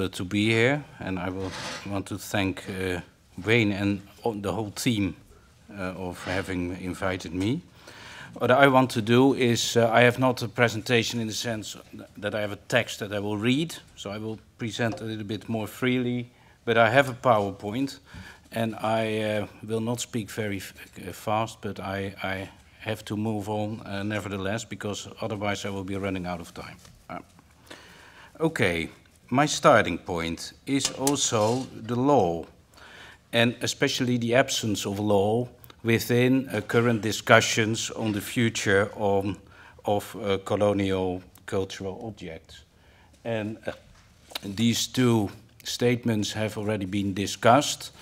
uh, to be here, and I will want to thank uh, Wayne and the whole team uh, of having invited me. What I want to do is, uh, I have not a presentation in the sense that I have a text that I will read, so I will present a little bit more freely, but I have a PowerPoint, and I uh, will not speak very fast, but I, I, have to move on nevertheless, because otherwise I will be running out of time. Okay, my starting point is also the law, and especially the absence of law within uh, current discussions on the future of uh, colonial cultural objects. And uh, these two statements have already been discussed.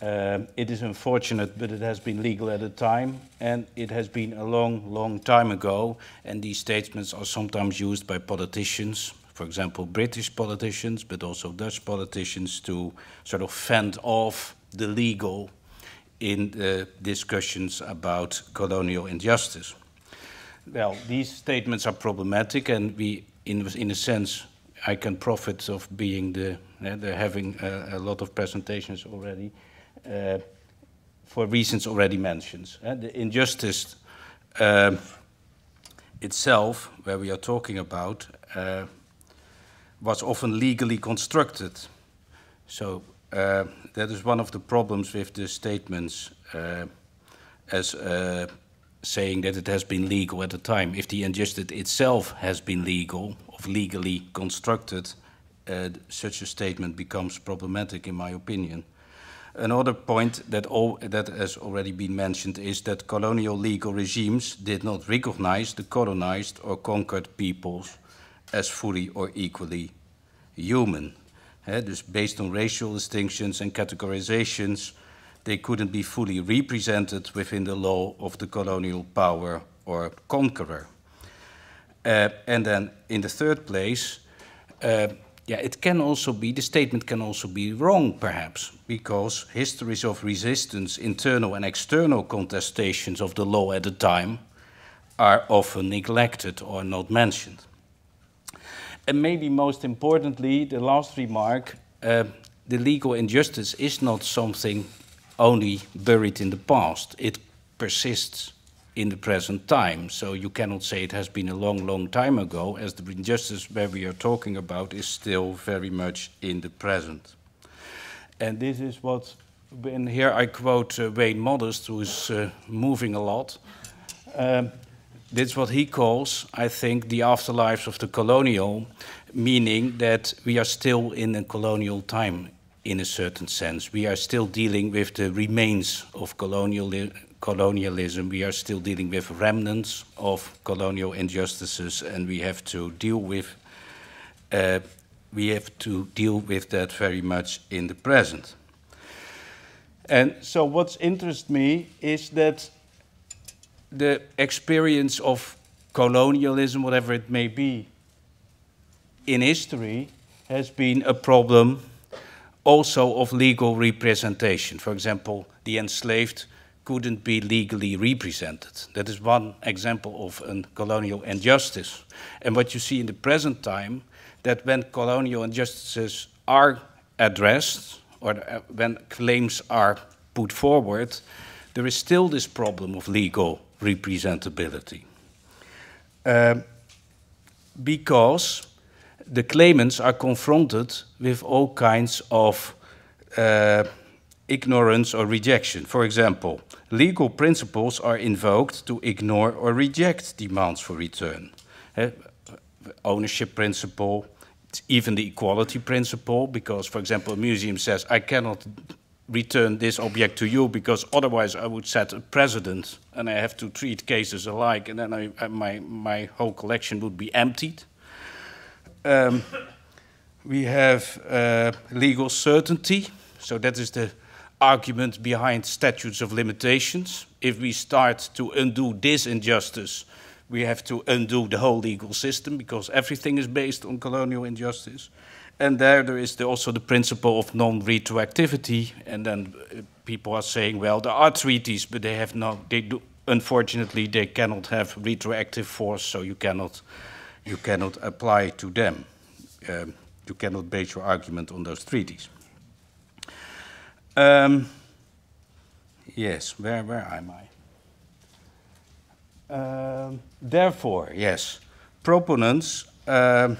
Uh, it is unfortunate, but it has been legal at the time, and it has been a long, long time ago, and these statements are sometimes used by politicians, for example, British politicians, but also Dutch politicians to sort of fend off the legal in the discussions about colonial injustice. Well, these statements are problematic, and we, in, in a sense, I can profit of being the, uh, the having a, a, lot of presentations already, uh, for reasons already mentioned. Uh, the injustice um, itself, where we are talking about, uh, was often legally constructed. So uh, that is one of the problems with the statements uh, as uh, saying that it has been legal at the time. If the injustice itself has been legal, of legally constructed, uh, such a statement becomes problematic in my opinion. Another point that, all, that has already been mentioned is that colonial legal regimes did not recognize the colonized or conquered peoples as fully or equally human. Uh, dus based on racial distinctions and categorizations, they couldn't be fully represented within the law of the colonial power or conqueror. Uh, and then in the third place, uh, yeah, it can also be, the statement can also be wrong, perhaps, because histories of resistance, internal and external contestations of the law at the time, are often neglected or not mentioned and maybe most importantly, the last remark, uh, the legal injustice is not something only buried in the past. It persists in the present time. So you cannot say it has been a long, long time ago, as the injustice where we are talking about is still very much in the present. And this is what, and here I quote uh, Wayne Modest, who is uh, moving a lot. Um, that's what he calls, I think, the afterlives of the colonial, meaning that we are still in a colonial time in a certain sense. We are still dealing with the remains of colonial colonialism. We are still dealing with remnants of colonial injustices, and we have to deal with uh, we have to deal with that very much in the present. And so, what interests me is that the experience of colonialism, whatever it may be, in history has been a problem also of legal representation. For example, the enslaved couldn't be legally represented. That is one example of a colonial injustice. And what you see in the present time, that when colonial injustices are addressed, or uh, when claims are put forward, there is still this problem of legal representability. Uh, because the claimants are confronted with all kinds of uh, ignorance or rejection. For example, legal principles are invoked to ignore or reject demands for return. Uh, ownership principle, even the equality principle, because, for example, a museum says, I cannot return this object to you because otherwise I would set a precedent and I have to treat cases alike and then I, my, my whole collection would be emptied. Um, we have uh, legal certainty, so that is the argument behind statutes of limitations. If we start to undo this injustice, we have to undo the whole legal system because everything is based on colonial injustice. And there, there is the, also the principle of non-retroactivity. And then uh, people are saying, well, there are treaties, but they have no, they do, unfortunately, they cannot have retroactive force, so you cannot, you cannot apply to them. Um, You cannot base your argument on those treaties. Um, yes, where, where am I? Um, therefore, yes, proponents um,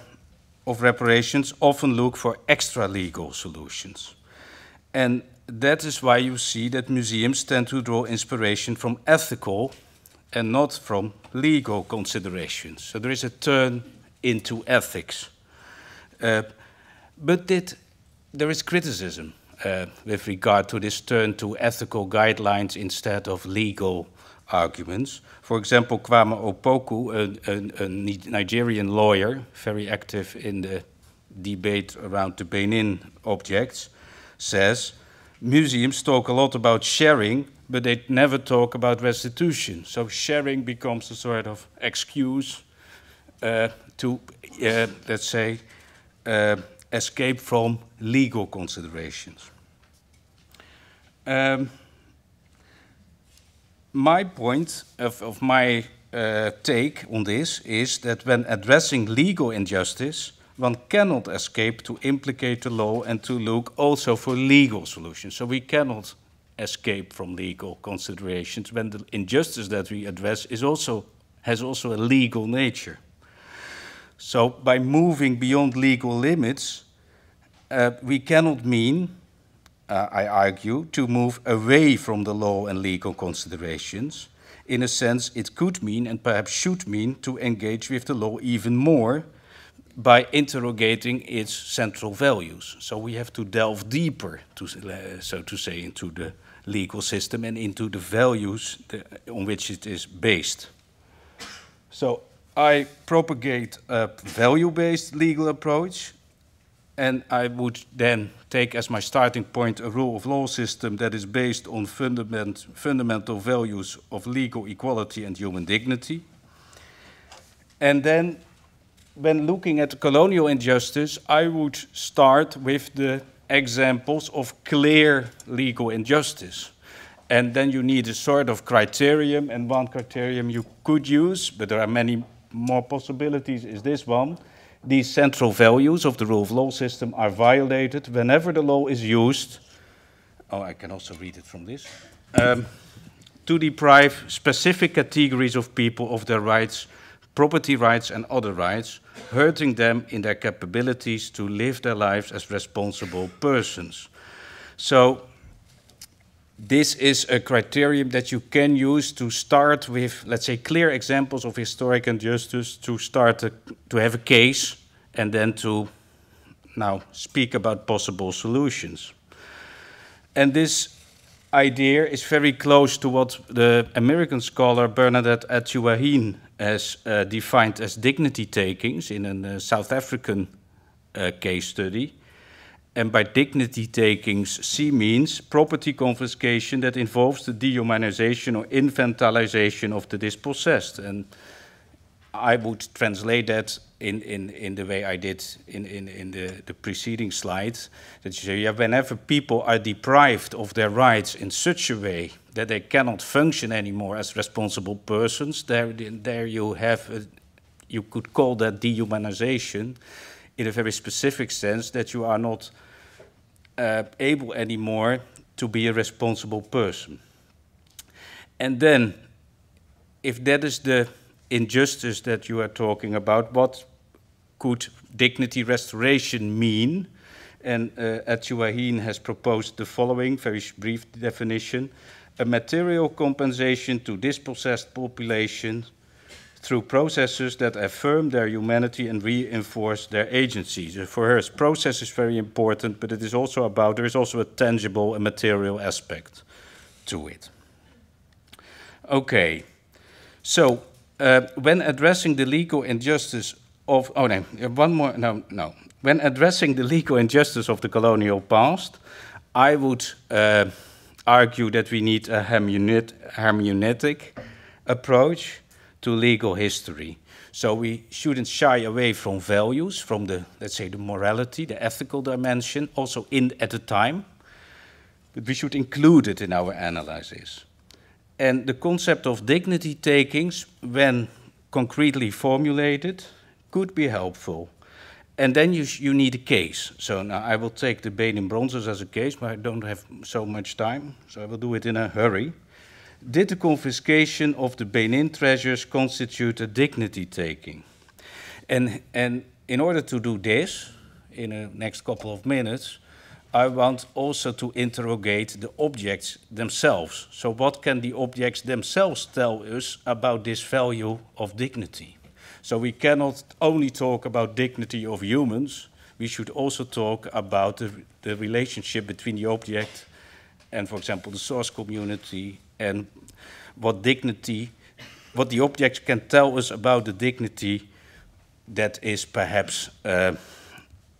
of reparations often look for extra legal solutions. And that is why you see that museums tend to draw inspiration from ethical and not from legal considerations. So there is a turn into ethics. Uh, but there is criticism uh, with regard to this turn to ethical guidelines instead of legal arguments. For example, Kwame Opoku, a, a, a, Nigerian lawyer, very active in the debate around the Benin objects, says museums talk a lot about sharing, but they never talk about restitution. So sharing becomes a sort of excuse uh, to, uh, let's say, uh, escape from legal considerations. Um, my point of, of my uh, take on this is that when addressing legal injustice, one cannot escape to implicate the law and to look also for legal solutions. So we cannot escape from legal considerations when the injustice that we address is also, has also a legal nature. So by moving beyond legal limits, uh, we cannot mean uh, I argue, to move away from the law and legal considerations. In a sense, it could mean, and perhaps should mean, to engage with the law even more by interrogating its central values. So we have to delve deeper, to, uh, so to say, into the legal system and into the values on which it is based. So I propagate a value-based legal approach and I would then take as my starting point a rule of law system that is based on fundament, fundamental values of legal equality and human dignity. And then, when looking at colonial injustice, I would start with the examples of clear legal injustice. And then you need a sort of criterion, and one criterion you could use, but there are many more possibilities, is this one these central values of the rule of law system are violated whenever the law is used. Oh, I can also read it from this. Um, to deprive specific categories of people of their rights, property rights, and other rights, hurting them in their capabilities to live their lives as responsible persons. So, this is a criterion that you can use to start with, let's say, clear examples of historic injustice, to start a, to have a case, and then to now speak about possible solutions. And this idea is very close to what the American scholar Bernadette Atuahene has uh, defined as dignity takings in a uh, South African uh, case study. And by dignity takings, C means property confiscation that involves the dehumanization or infantilization of the dispossessed. And I would translate that in, in, in the way I did in, in, in the, the preceding slides. That you say, yeah, whenever people are deprived of their rights in such a way that they cannot function anymore as responsible persons, there, there you have, a, you could call that dehumanization in a very specific sense that you are not uh, able anymore to be a responsible person. And then, if that is the injustice that you are talking about, what could dignity restoration mean? And uh, Atuahene has proposed the following very brief definition a material compensation to dispossessed populations through processes that affirm their humanity and reinforce their agency. So for her, process is very important, but it is also about, there is also a tangible and material aspect to it. Okay, so uh, when addressing the legal injustice of, oh no, one more, no, no. When addressing the legal injustice of the colonial past, I would uh, argue that we need a hermeneutic approach to legal history. So we shouldn't shy away from values, from the, let's say, the morality, the ethical dimension, also in at the time, but we should include it in our analysis. And the concept of dignity takings, when concretely formulated, could be helpful. and then you, you need a case. So now I will take the Benin bronzes as a case, but I don't have so much time, so I will do it in a hurry. Did the confiscation of the Benin treasures constitute a dignity taking? And, and in order to do this, in the next couple of minutes, I want also to interrogate the objects themselves. So what can the objects themselves tell us about this value of dignity? So we cannot only talk about dignity of humans, we should also talk about the, the relationship between the object and, for example, the source community and what dignity, what the objects can tell us about the dignity that is perhaps uh,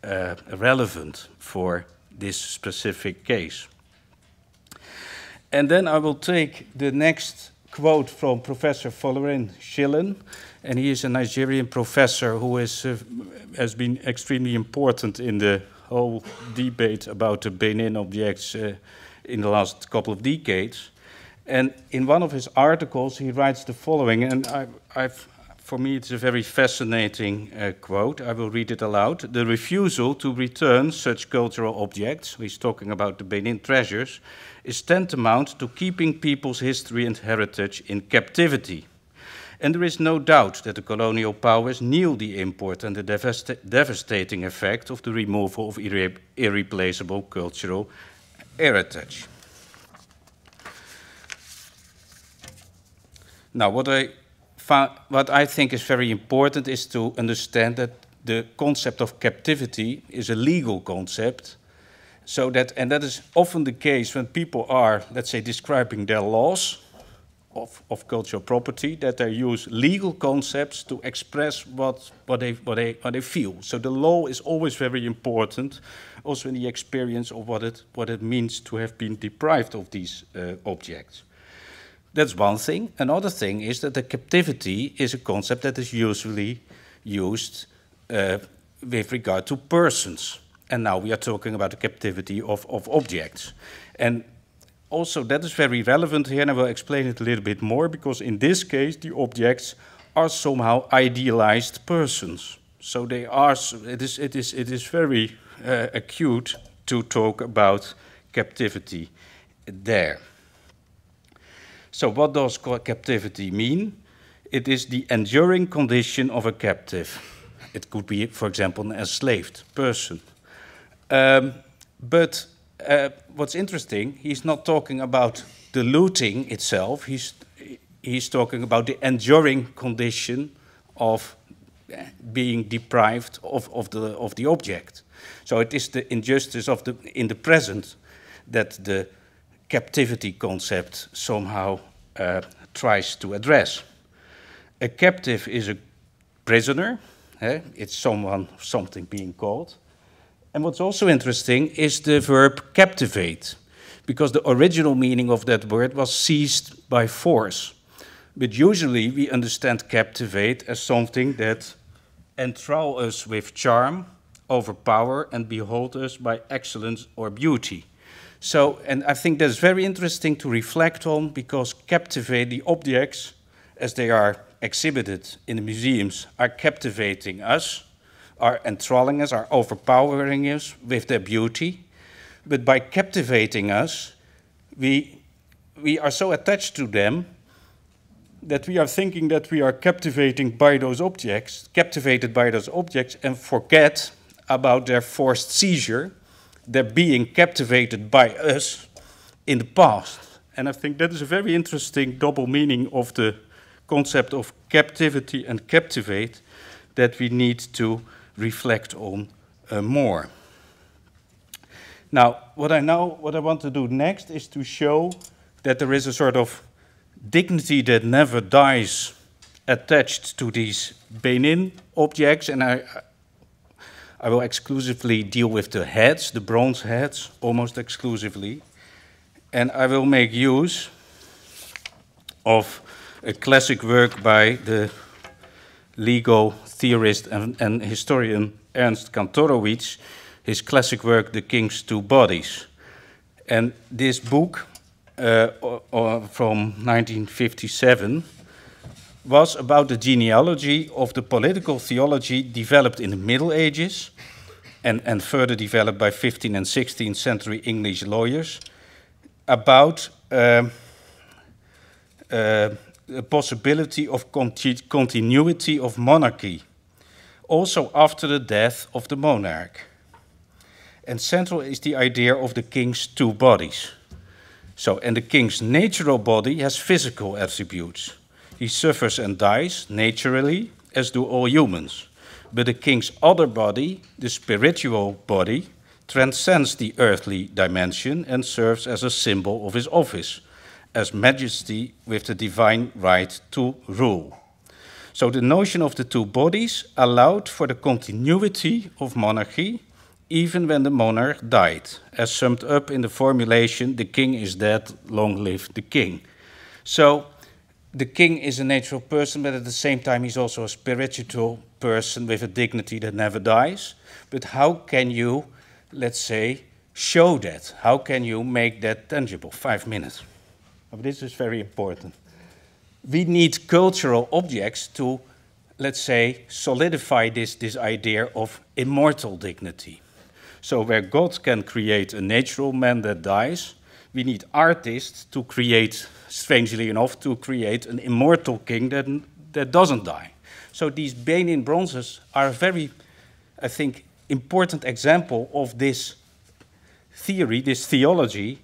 uh, relevant for this specific case. And then I will take the next quote from Professor Folarin Shyllon, and he is a Nigerian professor who is, uh, has been extremely important in the whole debate about the Benin objects uh, in the last couple of decades. And in one of his articles, he writes the following, and I, I've, for me it's a very fascinating uh, quote. I will read it aloud. The refusal to return such cultural objects, he's talking about the Benin treasures, is tantamount to keeping people's history and heritage in captivity. And there is no doubt that the colonial powers knew the import and the devasta devastating effect of the removal of irre irreplaceable cultural heritage. Now, what I, what I think is very important is to understand that the concept of captivity is a legal concept. So that, and that is often the case when people are, let's say, describing their laws of, of cultural property that they use legal concepts to express what, what, they, what, they, what they feel. So the law is always very important, also in the experience of what it, what it means to have been deprived of these uh, objects. That's one thing. Another thing is that the captivity is a concept that is usually used uh, with regard to persons. And now we are talking about the captivity of, of objects. And also that is very relevant here, and I will explain it a little bit more, because in this case, the objects are somehow idealized persons. So they are, it is, it is, it is very uh, acute to talk about captivity there. So what does captivity mean? It is the enduring condition of a captive. It could be, for example, an enslaved person. Um, but uh, what's interesting, he's not talking about the looting itself. He's he's talking about the enduring condition of being deprived of, of the of the object. So it is the injustice of the in the present that the captivity concept somehow uh, tries to address. A captive is a prisoner. Eh? It's someone, something being called. And what's also interesting is the verb captivate, because the original meaning of that word was seized by force. But usually we understand captivate as something that enthrall us with charm, overpower, and behold us by excellence or beauty. So, and I think that's very interesting to reflect on because captivate the objects as they are exhibited in the museums are captivating us are enthralling us, are overpowering us with their beauty. But by captivating us, we, we are so attached to them that we are thinking that we are captivating by those objects, captivated by those objects, and forget about their forced seizure, their being captivated by us in the past. And I think that is a very interesting double meaning of the concept of captivity and captivate that we need to reflect on uh, more. Now, what I now, what I want to do next is to show that there is a sort of dignity that never dies attached to these Benin objects, and I, I will exclusively deal with the heads, the bronze heads, almost exclusively, and I will make use of a classic work by the legal theorist and, and historian Ernst Kantorowicz, his classic work, The King's Two Bodies. And this book uh, from 1957 was about the genealogy of the political theology developed in the Middle Ages and, and further developed by 15th and 16th century English lawyers about um, uh, the possibility of conti continuity of monarchy, also after the death of the monarch. And central is the idea of the king's two bodies. So, and the king's natural body has physical attributes. He suffers and dies naturally, as do all humans. But the king's other body, the spiritual body, transcends the earthly dimension and serves as a symbol of his office, as majesty with the divine right to rule. So the notion of the two bodies allowed for the continuity of monarchy even when the monarch died, as summed up in the formulation, the king is dead, long live the king. So the king is a natural person, but at the same time he's also a spiritual person with a dignity that never dies. But how can you, let's say, show that? How can you make that tangible? Five minutes. This is very important. We need cultural objects to, let's say, solidify this, this idea of immortal dignity. So where God can create a natural man that dies, we need artists to create, strangely enough, to create an immortal king that, that doesn't die. So these Benin bronzes are a very, I think, important example of this theory, this theology,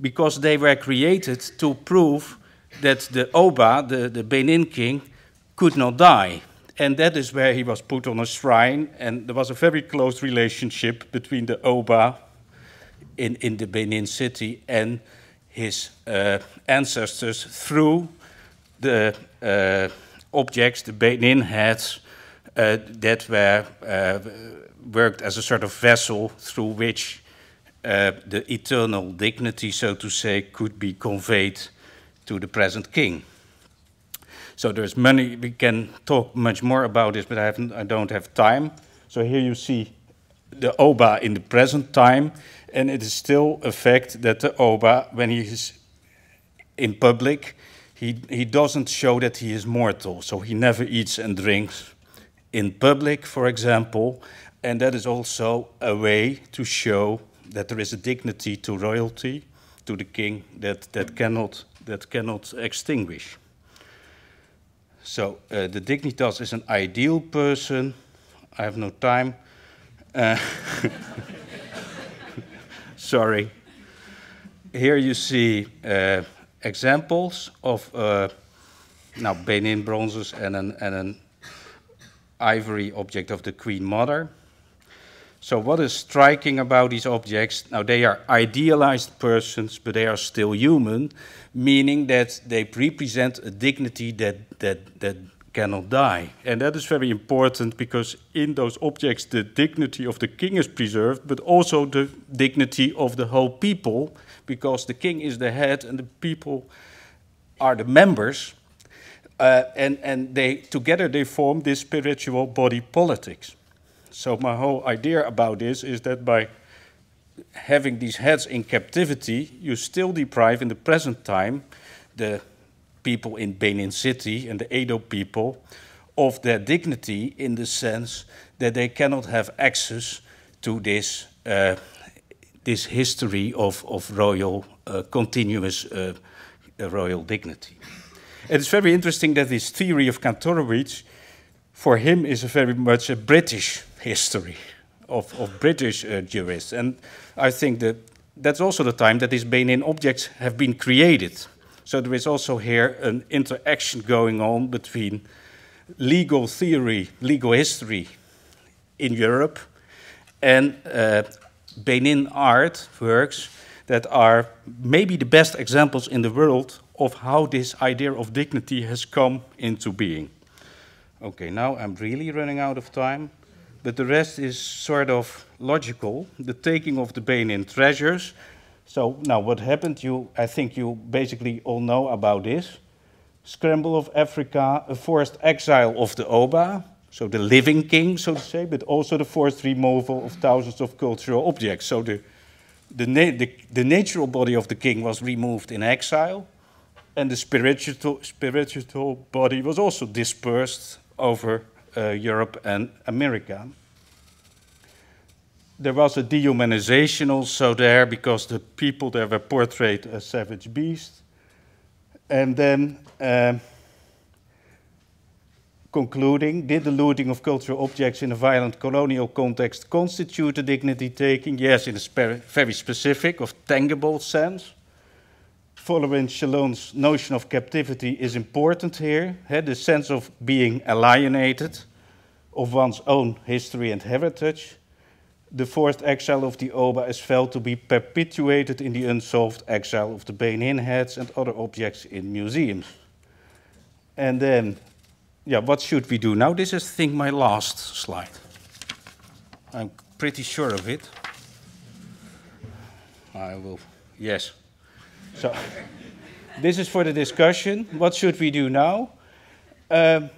because they were created to prove that the Oba, the, the Benin king, could not die. And that is where he was put on a shrine, and there was a very close relationship between the Oba in, in the Benin city and his uh, ancestors through the uh, objects the Benin had uh, that were uh, worked as a sort of vessel through which uh, the eternal dignity, so to say, could be conveyed to the present king. So there's many, we can talk much more about this, but I, haven't, I don't have time. So here you see the Oba in the present time, and it is still a fact that the Oba, when he is in public, he, he doesn't show that he is mortal. So he never eats and drinks in public, for example, and that is also a way to show that there is a dignity to royalty, to the king, that, that, cannot, that cannot extinguish. So uh, the dignitas is an ideal person. I have no time. Uh, sorry. Here you see uh, examples of uh, now Benin bronzes and an, and an ivory object of the Queen Mother. So what is striking about these objects? Now they are idealized persons, but they are still human, meaning that they represent a dignity that, that, that cannot die. And that is very important because in those objects the dignity of the king is preserved, but also the dignity of the whole people, because the king is the head and the people are the members. Uh, and, and they together they form this spiritual body politics. So my whole idea about this is that by having these heads in captivity, you still deprive in the present time the people in Benin City and the Edo people of their dignity in the sense that they cannot have access to this, uh, this history of, of royal, uh, continuous uh, royal dignity. It's very interesting that this theory of Kantorowicz, for him, is very much a British history of, of British uh, jurists. And I think that that's also the time that these Benin objects have been created. So there is also here an interaction going on between legal theory, legal history in Europe, and uh, Benin art works that are maybe the best examples in the world of how this idea of dignity has come into being. Okay, now I'm really running out of time but the rest is sort of logical. The taking of the Benin treasures. So now what happened, you, I think you basically all know about this. Scramble of Africa, a forced exile of the Oba, so the living king, so to say, but also the forced removal of thousands of cultural objects. So the, the, the, the natural body of the king was removed in exile, and the spiritual, spiritual body was also dispersed over Europe and America. There was a dehumanization also there because the people there were portrayed as savage beasts. And then um, concluding, did the looting of cultural objects in a violent colonial context constitute a dignity taking? Yes, in a very specific, of tangible sense. Following Shyllon's notion of captivity is important here, the sense of being alienated of one's own history and heritage. The forced exile of the Oba is felt to be perpetuated in the unsolved exile of the Benin heads and other objects in museums. And then yeah, what should we do now? This is, I think, my last slide. I'm pretty sure of it. I will, yes. So, this is for the discussion. What should we do now? Um,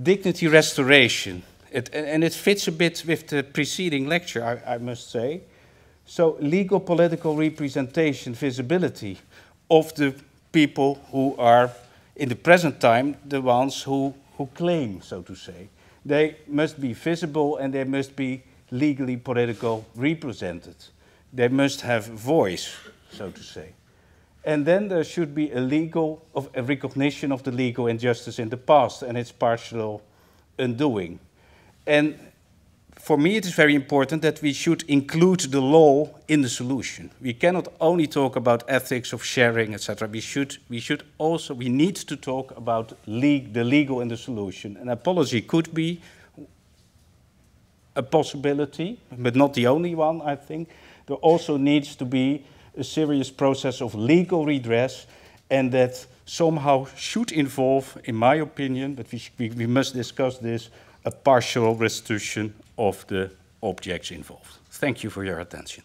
dignity restoration. It, and it fits a bit with the preceding lecture, I, I must say. So, legal political representation, visibility of the people who are, in the present time, the ones who who claim, so to say. They must be visible and they must be legally political represented. They must have voice, so to say. And then there should be a legal of a recognition of the legal injustice in the past and its partial undoing. And for me, it is very important that we should include the law in the solution. We cannot only talk about ethics of sharing, etc. We should, we should also, we need to talk about le the legal in the solution. An apology could be a possibility, but not the only one, I think. There also needs to be a serious process of legal redress, and that somehow should involve, in my opinion, but we, we, we must discuss this, a partial restitution of the objects involved. Thank you for your attention.